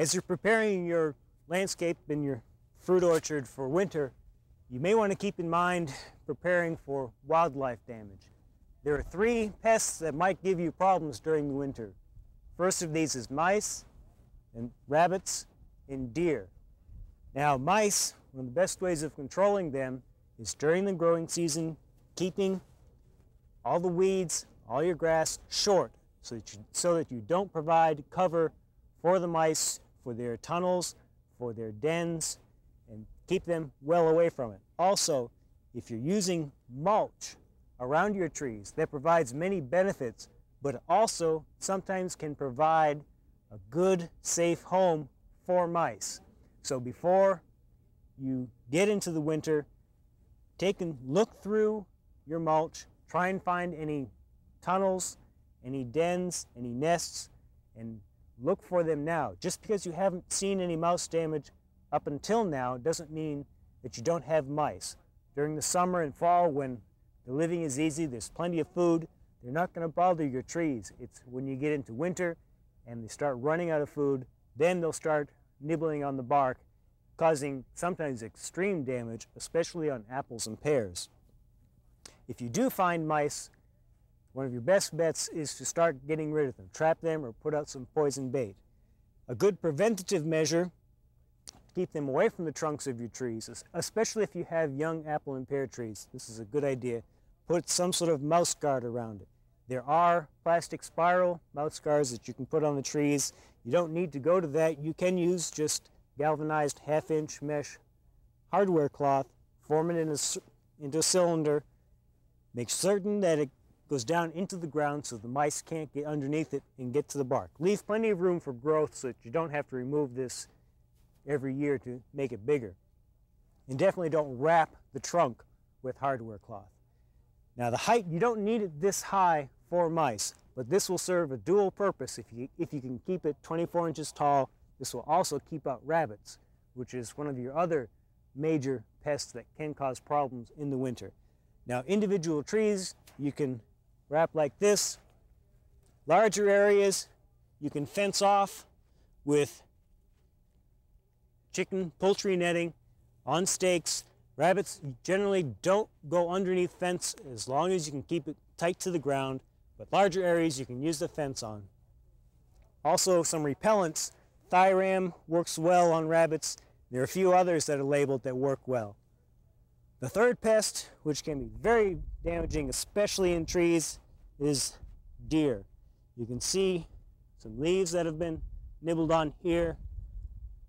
As you're preparing your landscape and your fruit orchard for winter, you may want to keep in mind preparing for wildlife damage. There are three pests that might give you problems during the winter. First of these is mice, and rabbits, and deer. Now mice, one of the best ways of controlling them is during the growing season, keeping all the weeds, all your grass short so that you, so that you don't provide cover for the mice, for their tunnels, for their dens, and keep them well away from it. Also, if you're using mulch around your trees, that provides many benefits, but also sometimes can provide a good, safe home for mice. So before you get into the winter, take and look through your mulch, try and find any tunnels, any dens, any nests, and look for them now. Just because you haven't seen any mouse damage up until now doesn't mean that you don't have mice. During the summer and fall when the living is easy, there's plenty of food, they're not going to bother your trees. It's when you get into winter and they start running out of food, then they'll start nibbling on the bark, causing sometimes extreme damage, especially on apples and pears. If you do find mice, one of your best bets is to start getting rid of them. Trap them or put out some poison bait. A good preventative measure keep them away from the trunks of your trees, especially if you have young apple and pear trees. This is a good idea. Put some sort of mouse guard around it. There are plastic spiral mouse guards that you can put on the trees. You don't need to go to that. You can use just galvanized half-inch mesh hardware cloth, form it in a, into a cylinder, make certain that it goes down into the ground so the mice can't get underneath it and get to the bark. Leave plenty of room for growth so that you don't have to remove this every year to make it bigger. And definitely don't wrap the trunk with hardware cloth. Now the height, you don't need it this high for mice, but this will serve a dual purpose. If you, if you can keep it 24 inches tall, this will also keep out rabbits, which is one of your other major pests that can cause problems in the winter. Now, individual trees you can wrap like this. Larger areas you can fence off with chicken poultry netting on stakes. Rabbits generally don't go underneath fence as long as you can keep it tight to the ground but larger areas you can use the fence on. Also some repellents. Thiram works well on rabbits. There are a few others that are labeled that work well. The third pest, which can be very damaging, especially in trees, is deer. You can see some leaves that have been nibbled on here.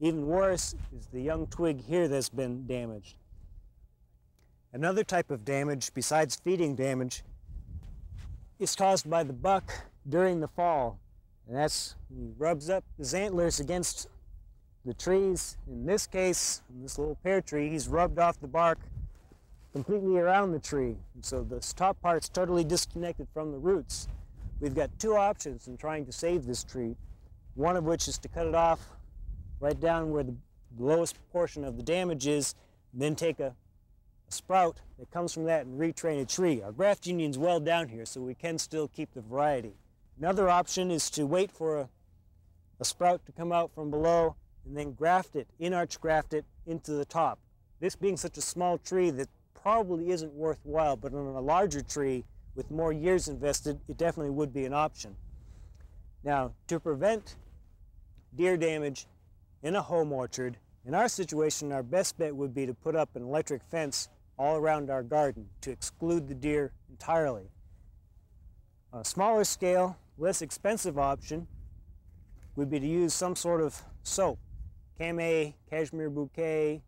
Even worse is the young twig here that's been damaged. Another type of damage, besides feeding damage, is caused by the buck during the fall. And that's, he rubs up his antlers against the trees. In this case, in this little pear tree, he's rubbed off the bark completely around the tree. So this top part's totally disconnected from the roots. We've got two options in trying to save this tree. One of which is to cut it off right down where the lowest portion of the damage is, then take a sprout that comes from that and retrain a tree. Our graft union's well down here, so we can still keep the variety. Another option is to wait for a, a sprout to come out from below and then graft it, in-arch graft it into the top. This being such a small tree that probably isn't worthwhile, but on a larger tree with more years invested, it definitely would be an option. Now, to prevent deer damage in a home orchard, in our situation, our best bet would be to put up an electric fence all around our garden to exclude the deer entirely. On a smaller scale, less expensive option would be to use some sort of soap, Camay, Cashmere Bouquet,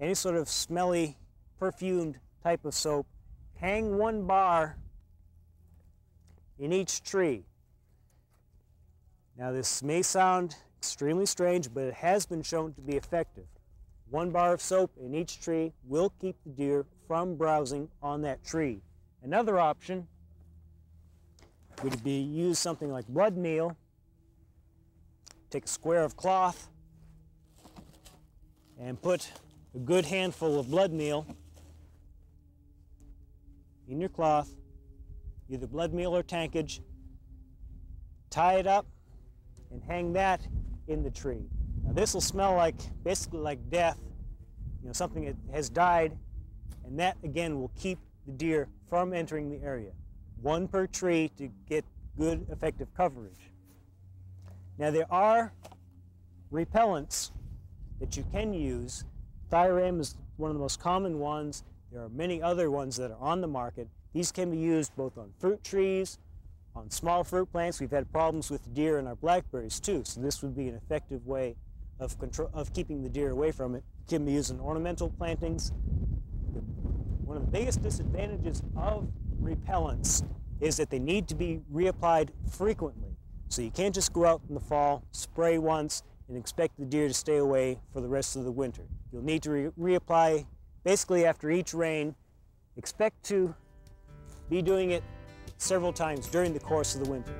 any sort of smelly, perfumed type of soap. Hang one bar in each tree. Now this may sound extremely strange, but it has been shown to be effective. One bar of soap in each tree will keep the deer from browsing on that tree. Another option would be use something like blood meal. Take a square of cloth and put a good handful of blood meal in your cloth, either blood meal or tankage. Tie it up and hang that in the tree. Now this will smell like, basically like death, you know, something that has died, and that again will keep the deer from entering the area. One per tree to get good effective coverage. Now there are repellents that you can use. Thiram is one of the most common ones. There are many other ones that are on the market. These can be used both on fruit trees, on small fruit plants. We've had problems with deer in our blackberries too, so this would be an effective way of, control, of keeping the deer away from it. it can be used in ornamental plantings. One of the biggest disadvantages of repellents is that they need to be reapplied frequently. So you can't just go out in the fall, spray once, and expect the deer to stay away for the rest of the winter. You'll need to re reapply basically after each rain. Expect to be doing it several times during the course of the winter.